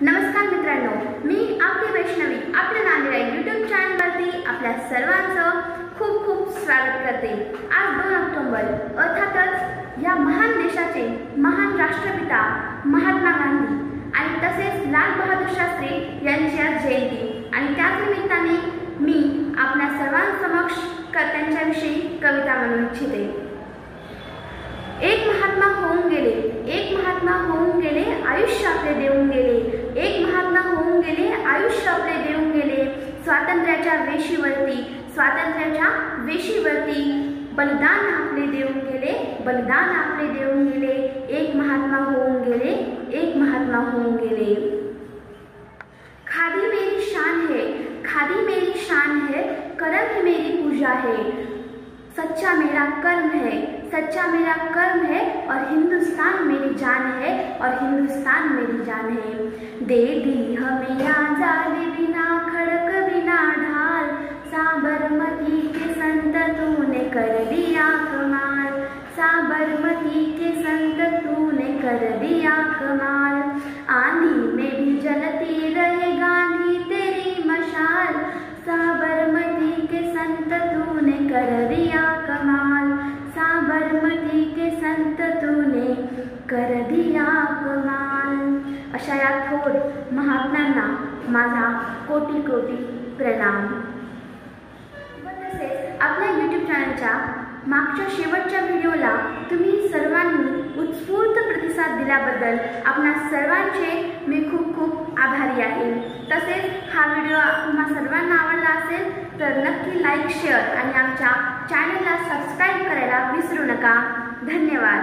नमस्कार मित्रांनो मी आपली वैष्णवी आपल्या नांदेडा यूट्यूब चॅनलवरती आपल्या सर्वांचं खूप खूप स्वागत करते. आज दोन ऑक्टोबर अर्थातच या महान देशाचे महान राष्ट्रपिता महात्मा गांधी आणि तसेच लाल बहादूर शास्त्री यांची आज जयंती. आणि त्याच निमित्ताने मी आपल्या सर्वांसमक्ष कर्त्यांच्याविषयी त्यांच्याविषयी कविता म्हणू इच्छिते. एक महात्मा होऊन गेले एक महात्मा होऊन गेले आयुष्य आपले देऊन गेले. आयुष्य आपले देऊन गेले स्वातंत्र्याच्या वेशीवरती स्वातंत्र्याच्या वेशीवरती, बलिदान आपले देऊन गेले बलिदान आपले देऊन गेले एक महात्मा होऊन गेले एक महात्मा होऊन गेले खादी मेरी शान है, खादी मेरी शान है करम मेरी पूजा है। सच्चा मेरा कर्म है। सच्चा मेरा कर्म है और हिंदुस्तान मेरी जान है और हिंदुस्तान मेरी जान है। दे दी हमें आज़ादी बिना, खड़क बिना ढाल। साबरमती के संत तूने कर दिया कमाल। साबरमती के संत तूने कर दिया कमाल। आंधी में भी जलती रहे गांधी तेरी मशाल। साबरमती के संत तूने कर दिया साबरमती के संत तूने कर दिया अपमान. अशा या थोर महात्म्यांना माझा कोटी कोटी प्रणाम. व तसेच आपल्या यूट्यूब चॅनलच्या मागच्या शेवटच्या व्हिडिओला तुम्ही सर्वांनी उत्स्फूर्त प्रतिसाद दिल्याबद्दल आपणा सर्वांचे मी खूप खूप आभारी आहे. तसेच हा व्हिडिओ तुम्हा सर्वांना आवडला असेल तर नक्की लाईक शेअर आणि आमच्या चॅनलला सबस्क्राईब करायला विसरू नका. धन्यवाद.